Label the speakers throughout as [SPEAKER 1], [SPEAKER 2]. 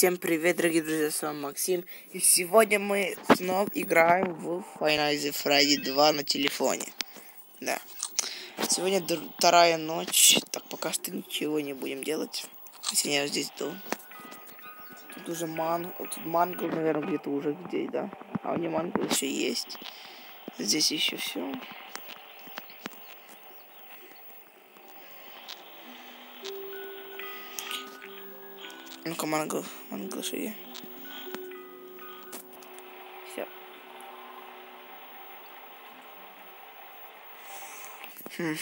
[SPEAKER 1] Всем привет, дорогие друзья, с вами Максим. И сегодня мы снова играем в Final Fantasy Freddy 2 на телефоне. Да. Сегодня вторая ночь, так пока что ничего не будем делать. Сегодня я здесь жду. Тут уже ман... Тут мангл, наверное, где-то уже где, да? А у него мангл еще есть. Здесь еще все. Ну-ка, манго, манго шире. Все. Хм.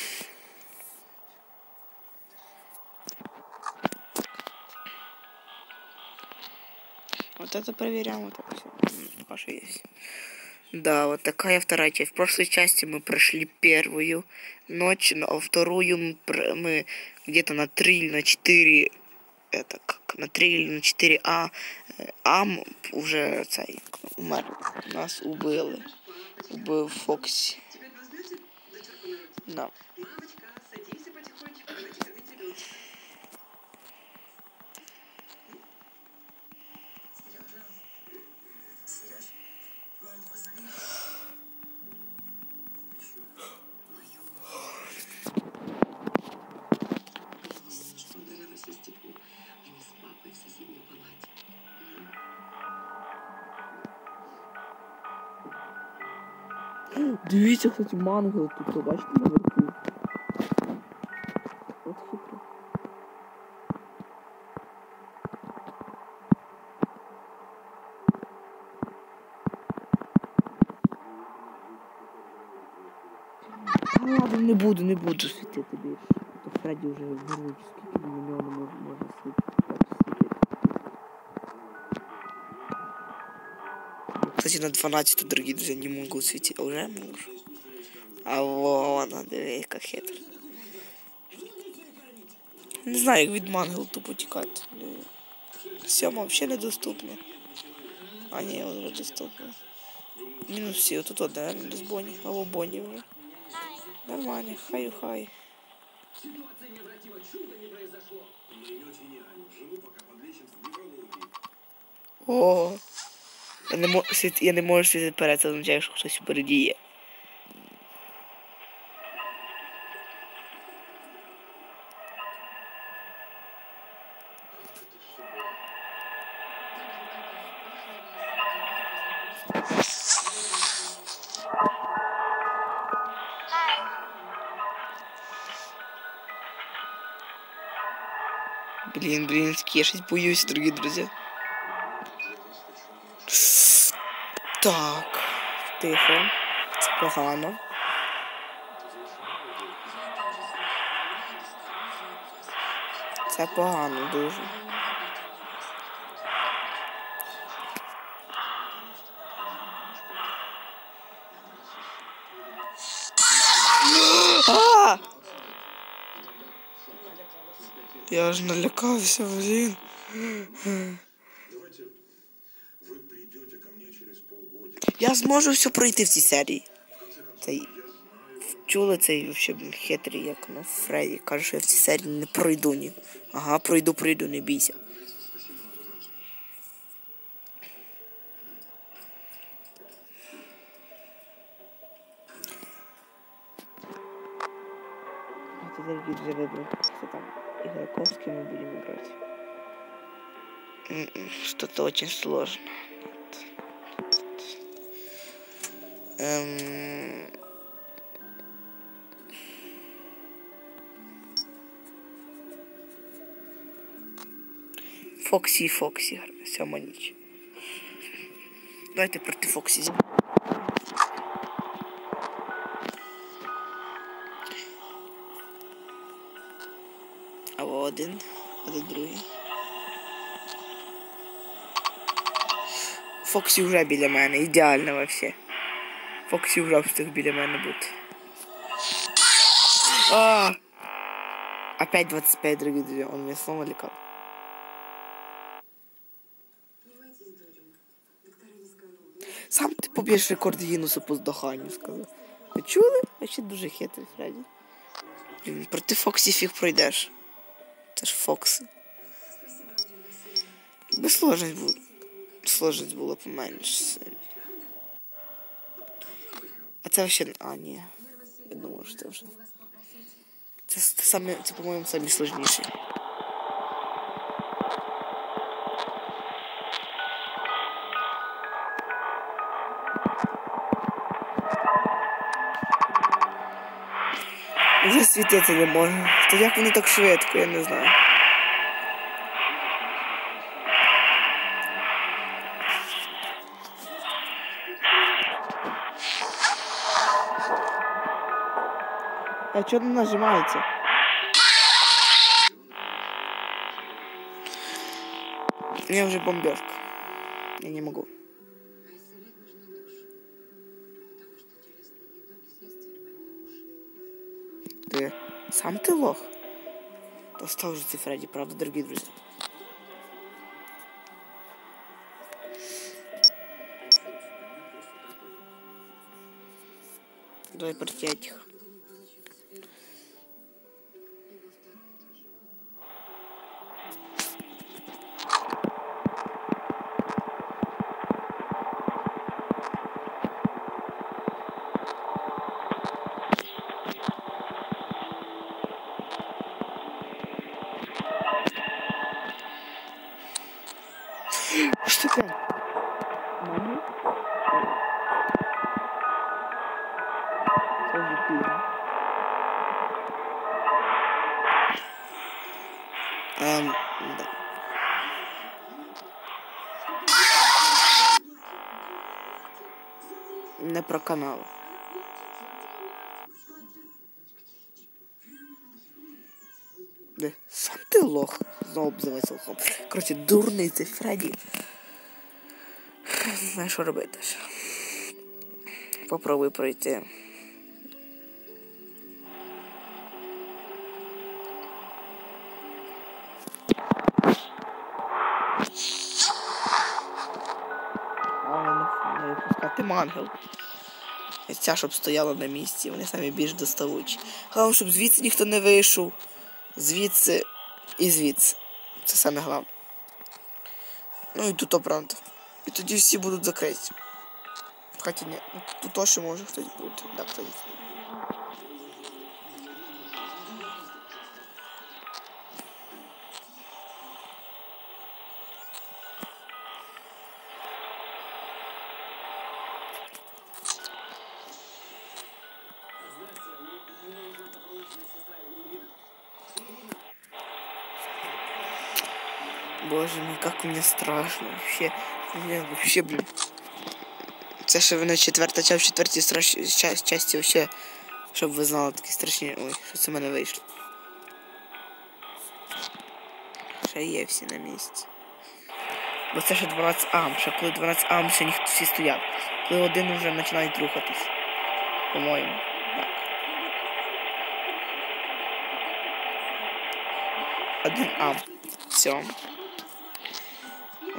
[SPEAKER 1] Вот это проверяем, вот это все. Пока есть. Да, вот такая вторая часть. В прошлой части мы прошли первую ночь, а вторую мы, мы где-то на 3 или на 4 это как на 3 или на 4 А Ам уже цей умер. Нас убили. Убив Фоксі. Да. Дивіться, кстати, манго тут, бачите, наверху. От хитро. Ладно, не буду, не буду світити більше. То Фредді вже вернуть, скільки мільйонів може світити. Кстати, на 12, дорогие друзья, не могу светить. А уже могу. А вон, диви, яка хитра. Не знаю, як від мангел тупо тікати. Сьома взагалі недоступна. А ні, вже доступна. Мінус всі, отут от, наверное, без Бонні. Або Бонні вже. Нормально, хай хай. О, я не, можу, я не можу світити вперед, це означає, що хтось впереді є. Блин, блин, я сейчас боюсь, дорогие друзья. Так, тихо. Це погано. Це погано дуже. А! Я ж налякався, блін. Я зможу все пройти в цій серії. Цей чули цей вообще хитрий, як на Фредді. Каже, що я в цій серії не пройду ні. Ага, пройду, пройду, не бійся. Это дорогие друзья, выбрал, что там игроков, с кем мы будем играть. Что-то очень сложно. Эм... Фоксі і Фоксі. Сьома ніч. Давайте проти Фоксі. Або один, один другий. Фоксі вже біля мене, ідеально вообще. Фоксі вже встиг біля мене бути. А! Опять 25, дорогие друзья. Он меня снова лекал. Сам ти поб'єш рекорд Гіннесу по здоханню, сказав. Ви чули? А дуже хитрий, Фредді. Проти Фоксі фіг пройдеш. Це ж Фокси. би сложність була. Сложність була поменше сильно. А це вообще. А, ні. Я думаю, що це вже. Це, це, саме, це по-моєму, самі сложніший. Вже світити не можу. То як вони так швидко, я не знаю. А чого не нажимається? Я уже бомбежка. Я не могу. Ты сам ты лох? Достал же ты, Фредди, правда, дорогие друзья. Давай протянуть их. Про канал. Де? Сам ти лох. Знову обзивається лохом. Коротше, дурний цей Фредді. Не знаю, що робити. Попробуй пройти. А, Ця, щоб стояла на місці, вони самі більш доставучі. Головне, щоб звідси ніхто не вийшов. Звідси і звідси. Це саме головне. Ну і тут оправда. І тоді всі будуть закриті. Хоча ні, ну, тут теж може хтось бути. Да, кстати. Боже мой, как мне страшно. Вообще, мне вообще, блин. Це ще вона четверта часть, в четвертій страш... част, часті вообще, щоб ви знали такі страшні. Ой, що це в мене вийшло. Ще є всі на місці. Бо це ще 12 ам, ще коли 12 ам, ще ніхто всі стоять. Коли один вже починають рухатись. По-моєму. Так. Один ам. Все.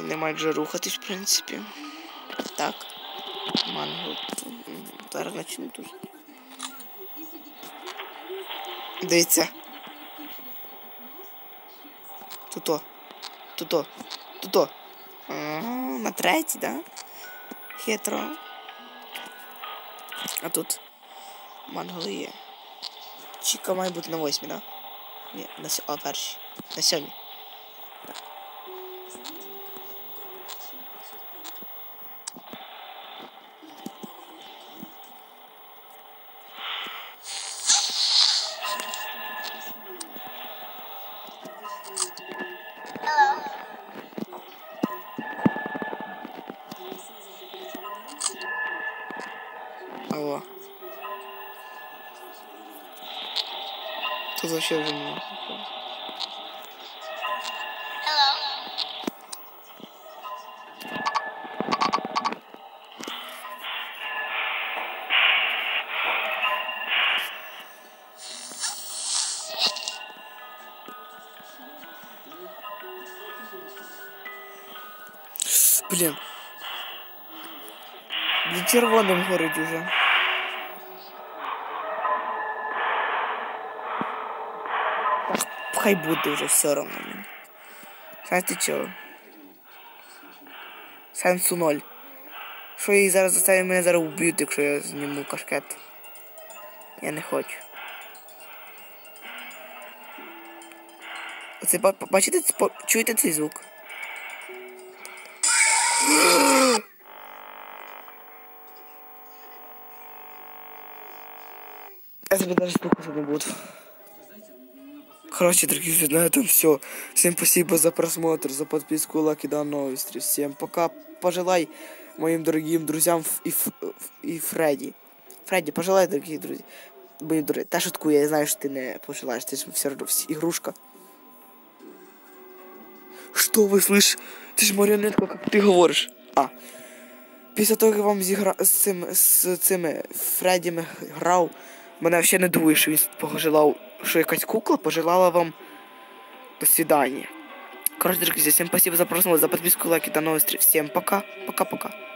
[SPEAKER 1] Вони мають вже рухатись, в принципі. Так. Манго. Зараз почну тут. Дивіться. Туто. Туто. Туто. На третій, да? Хитро. А тут мангали є. Чіка має бути на восьмі, да? Ні, на сьомій. А, першій. На сьомій. Алло. Тут вообще уже не... Блин. Блин, червоним горить уже. Хай буде вже все одно мені. Знаєте чого? Сенсу ноль. Що її зараз заставить мене зараз вб'ють, якщо я зніму кашкет. Я не хочу. Оце ба- бачите, ц- по- чуєте цей звук? Я тебе даже слухати не буду. Короче, дорогие, на этом все. Всем спасибо за просмотр, за подписку Лаки Дан Новости. Всем пока. Пожелай моим дорогим друзьям Ф- и, Ф- и Фредди. Фредди, пожелай, дорогие друзья. Мої дорогі. Та шутку, я знаю, що ти не пожелаєш, ти ж все одно всі- ігрушка. Що ви слышь? Ти ж маріонетка, як ти говориш. А. Після того, як я вам зігра... з цим з цими Фреддіми грав, мене взагалі не дивує, що він пожелав, що якась кукла пожелала вам до свидания. Короче, друзья, всем спасибо за просмотр, за подписку, лайки, до новых встреч. Всем пока, пока-пока.